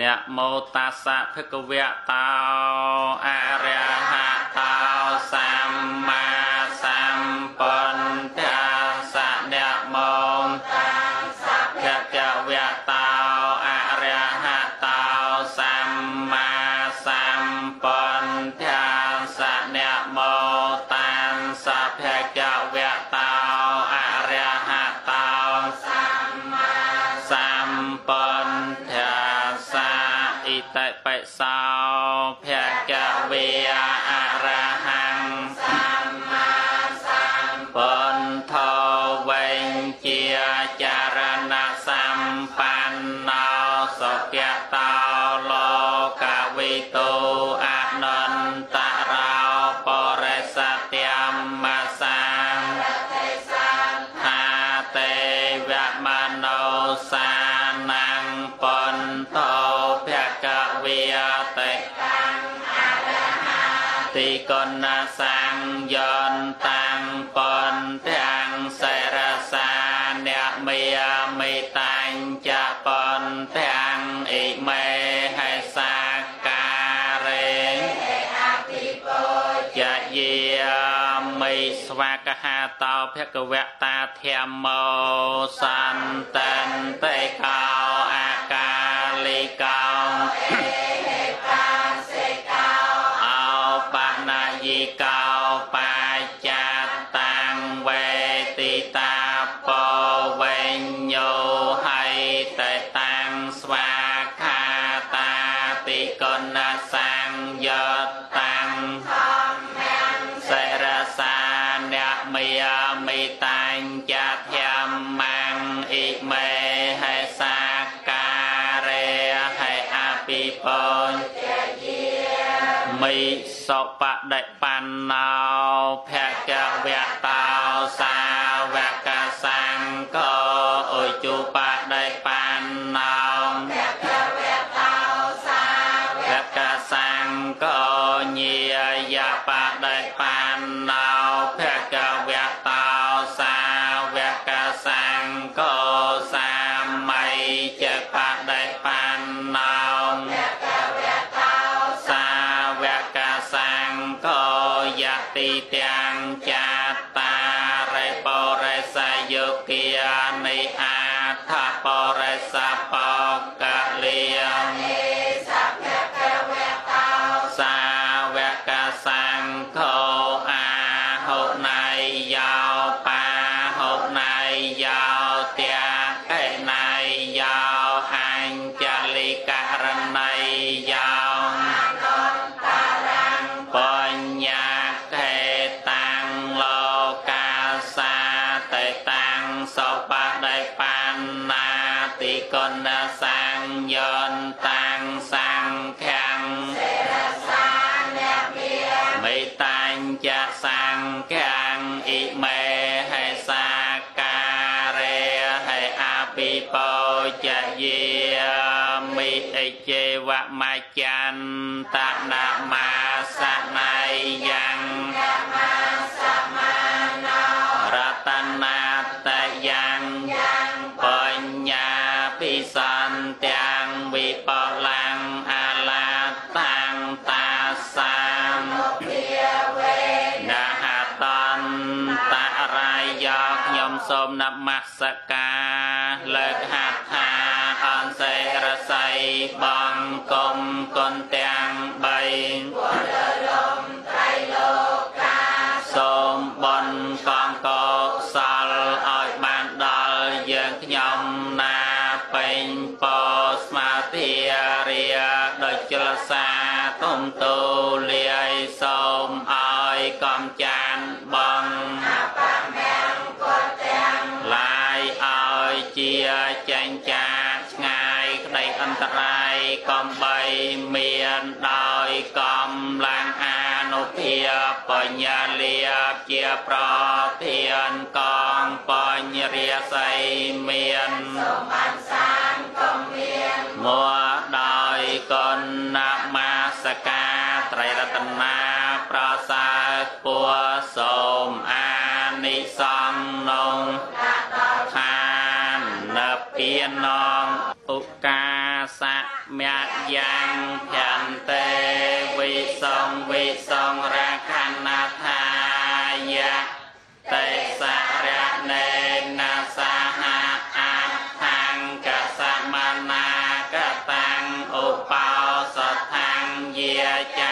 នៈមោតាសៈភគវៈតោអរហៈ កណសង្យន្តាំងពន្ទាំងសេរសាអ្នកមេមេតាញ់ចពន្ទាំងអិមេហេសាការេយយាមិស្វាកហាតោភគវតាធម្មោសន្តន្តេកោអាកា មេហេសាការេហេអភិបុញមិសុបដិបណ្ណោភគវៈតោសាវកសង្ឃោអុជុបដិប យតិទាំងចាតារិបរិសយោគានិអាថាបរិស យន្តាំងសង្ឃាំងមេតាញ់ចាសង្ឃាំងអ៊ិមេហេសាការេហេអភិពោចយាមិអិជេវមច្ឆន្តនមា សូមនមស្ការលើកហាត់ថាអនសេរស័យបងគុំគុណទាំ យកំឡាំងអានុភាពបញ្ញាលាភជាប្រធានកងបញ្ញរាស័យមានមួដោយគុណមាសការត្រៃរតនាប្រសើរពួរសូមអានិសង្ឃនងឋានពៀនងឧកាសៈមយ៉ាង ងវិសងរខណថាយៈតេសារៈនេណាសហអថង្កសមនាកតាំងឧបោសថង្យាចាមៈ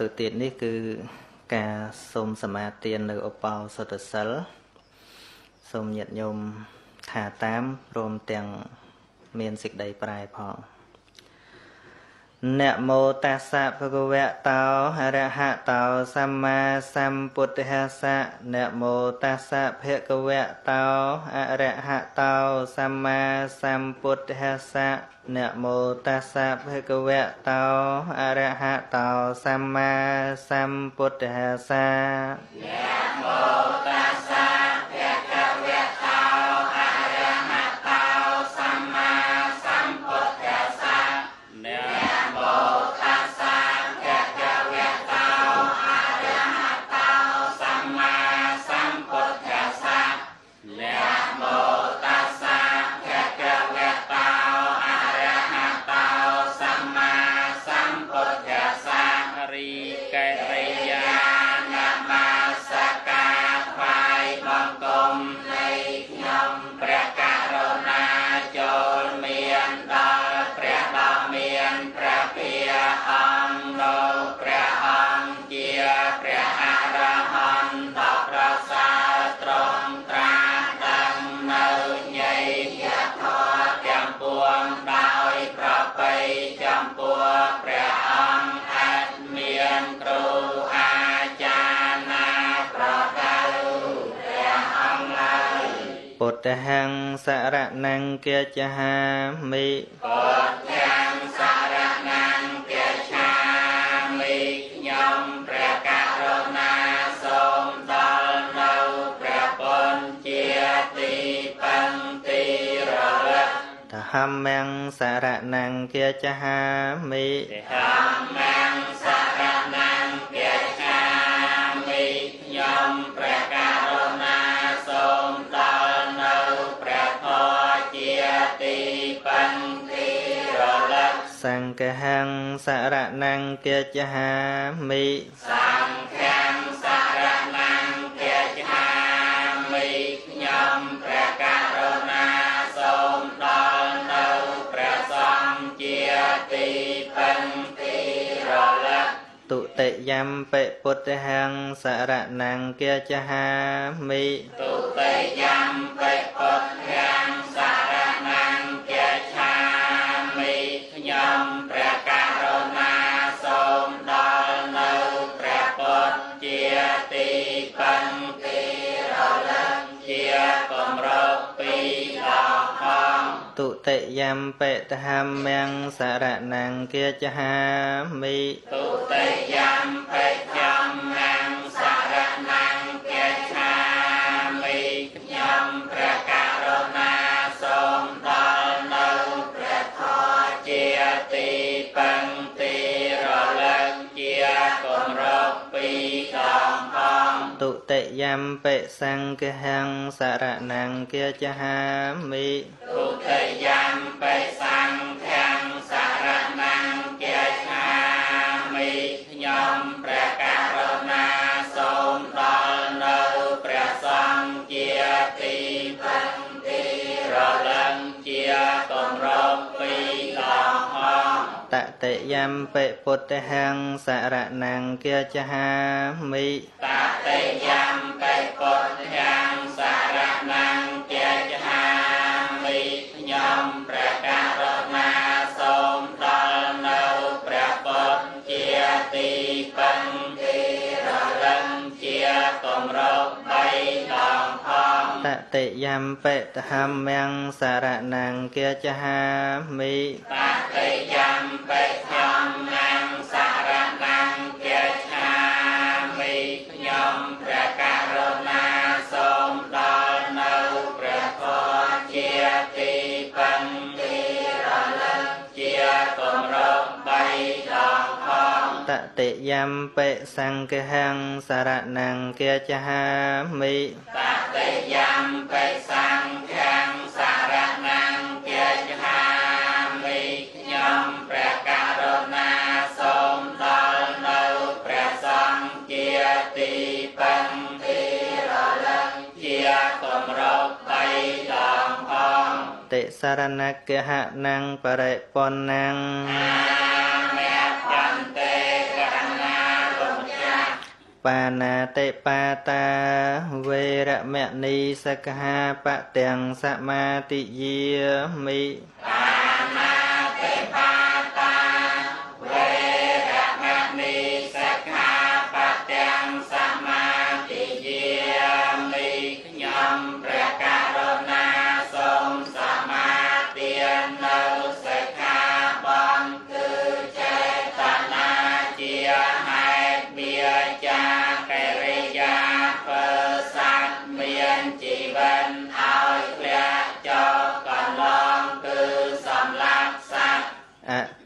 ទៅទៀតនេះគឺការសូមសមាទាននៅឧបោសថសិលសូមញាតិញោមថាតាមព្រមទាំងមានសេចក្តីប្រែផង នមោតាសៈភគវៈតោអរហតោសម្មាសម្ពុទ្ធស្សៈនមោតាសៈភគវៈតោអរហតោសម្មាសម្ពុទ្ធស្សៈនមោតាសៈភគវៈតោអរហតោសម្មាសម្ពុទ្ធស្សៈนะ ពុទ្ធហੰសរណង្គាចហាមិពុទ្ធាំសរណង្គាឆាមិខ្ញុំព្រះករុណាសូមដល់នៅព្រះបុណ្យជាទីពឹងទីរលឹកតហំមੰសរណង្គាចហាមិទេហមំ ទីពឹងទីរលឹកសង្ឃហੰសរណង្គាចហាមិសង្ឃាំសរណង្គាឆាមិខ្ញុំព្រះករុណាសូមដល់នៅព្រះសង្ឃជាទីពឹងទីរលឹកទុតិយំពិពុទ្ធហੰសរណង្គាចហាមិទុតិយំបិពុ ទុតិយំពិតហំមំសរណង្គាចហាមិទុតិយំបិ ទុតិយំពិសង្ឃហੰសរណង្គាចហាមិទុតិយំបិសង្ឃាំ តតិយំពិពុទ្ធហੰសរណੰគាចហាមិតតិយំបិពុទ្ធយ៉ាងសារណង្គកិច្ចហាមិខ្ញុំព្រះករុណាសូមដល់នៅព្រះពុទ្ធជាទីពឹងទីរលឹងជាគម្រប់បីដងផង តតិយំពិតហំមំសរណੰគាចហាមិតតិយំបិខ្ញុំណាំ តតិយំពិសង្ឃហੰសរណੰគាចហាមិតតិយំបិសង្ឃាំសារណង្គកិច្ចហាមិខ្ញុំព្រះករុណាសូមដល់នៅព្រះសង្ឃជាទីពឹងទីរលឹកជាគម្រប់បីដងផងតិសរណកហណੰបរិបុណੰ បាណាតិបាតាវេរមណីសក្ខាបទាំងសមាទិយាមិបា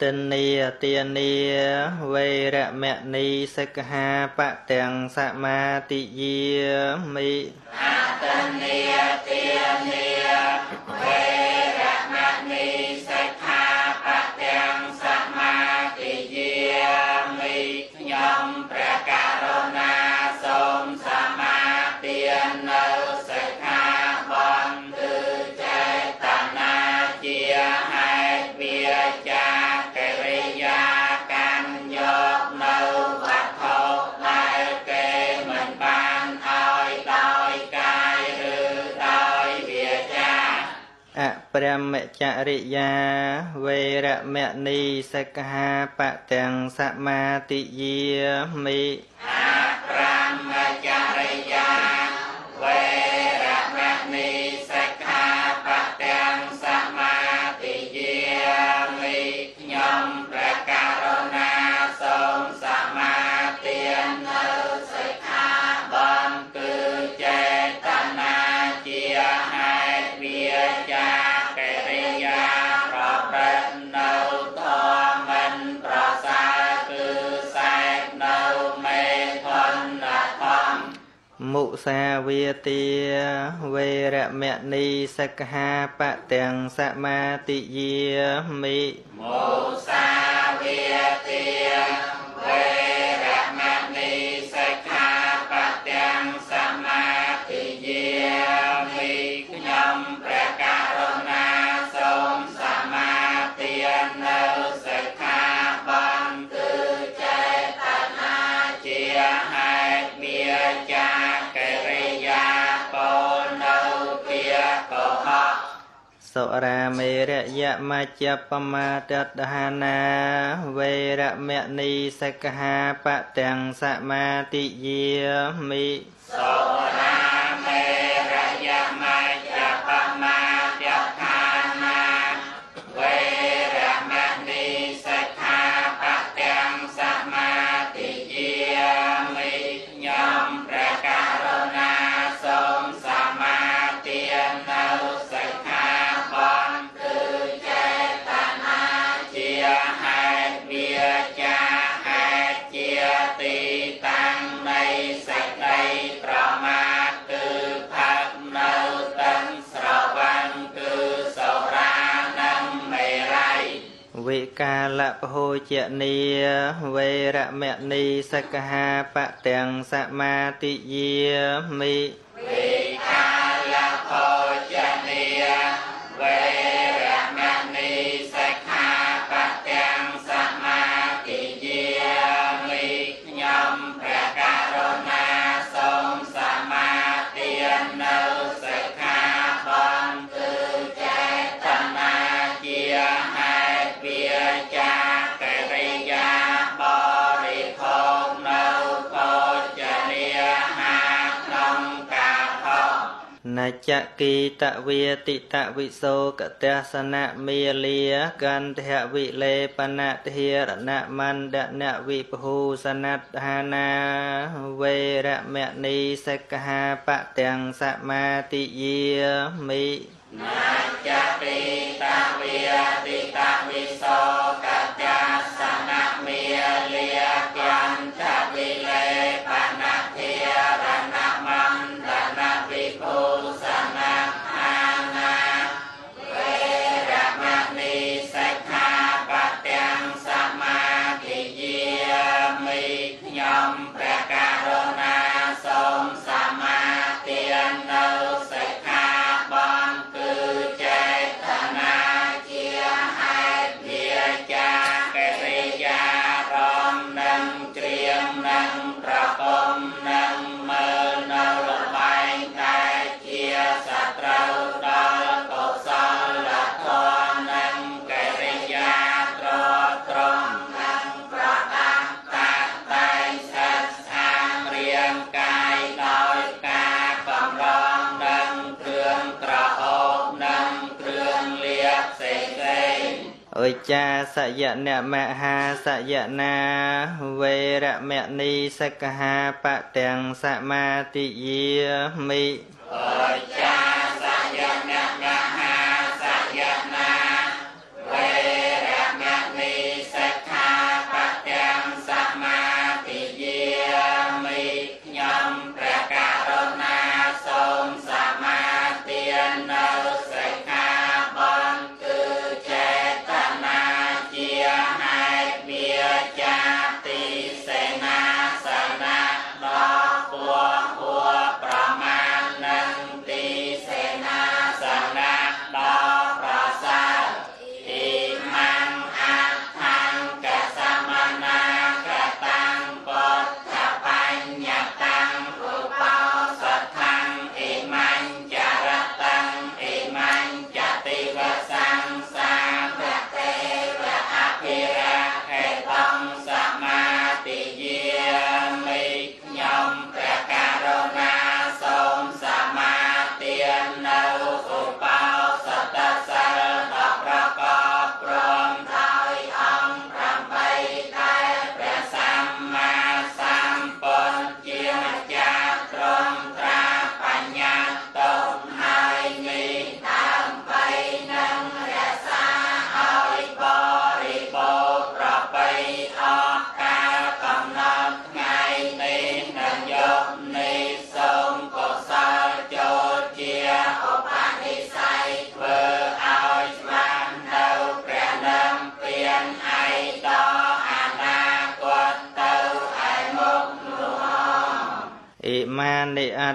អតិនីទានីវេរមណីសក្ខាបទាំងសមាទិយាមិអតនិយទានា មចរិយាវេរមណីសក្ខាបទាំងសមាទិយាមិ សាវាទាវេរមណីសក្ខាបទាំងសមាទិយាមិមោសា សុរាមេរយមជ្ជបមាតតហានា វេរមណីសក្ខាបទាំងសមាទិយាមិសូរា កាលភោជនីវេរមណីសក្ខាបទាំងសមាទិយាមិវិកាលភោ ច្ចគីតវាតិតវិសោកតសនៈមេលាកន្ធៈវិលេបនៈធារណមណ្ដនៈវិភូសនតហានាវេរមណីសិក្ខាបទាំងសមាទិយាមិណាចតិតវិយតិតវិសោ ចាសយនមហាសយនាវេរមណីសិក្ខាបទាំងសមាទិយាមិអចាស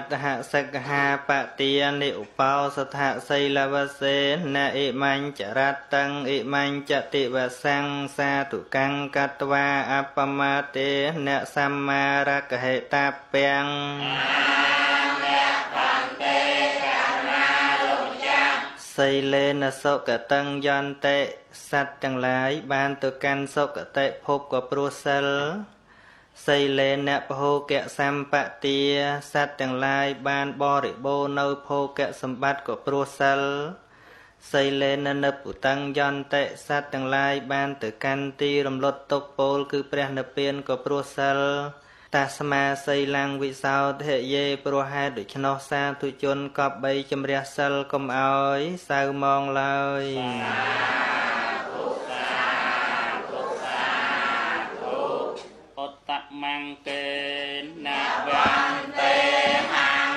ត្តហសិក្ខាបទានិឧបោសថសីលវសេនអិមញ្ចរតੰអិមញ្ចតិវសង្សាទុកੰកតវាអបមាទេនសម្មារកហេតពាំងអ្នកបានទេករណាលោកម្ចាស់សីលេនសុគតੰយន្តិសត្វទាំងឡាយបានទៅកាន់សុគតិភពក៏ព្រោះសិល សីលេនពហោកៈសម្បទាសត្វទាំងឡាយបានបរិបូរណ៍នៅភោគៈសម្បត្តិក៏ព្រោះសិលសីលេននិពុតੰយន្តិសត្វទាំងឡាយបានទៅកាន់ទីរំលត់ទុកពោលគឺព្រះនិព្វានក៏ព្រោះសិលតាស្មាសីឡាំងវិសោធិយេព្រោះហេតុដូច្នោះសាធុជនកប់បីជំរះសិលកុំអោយសៅមងឡើយ ឧ ត្តមង្កេនវន្ទេអង្បា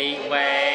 ន្ត្វានិវេត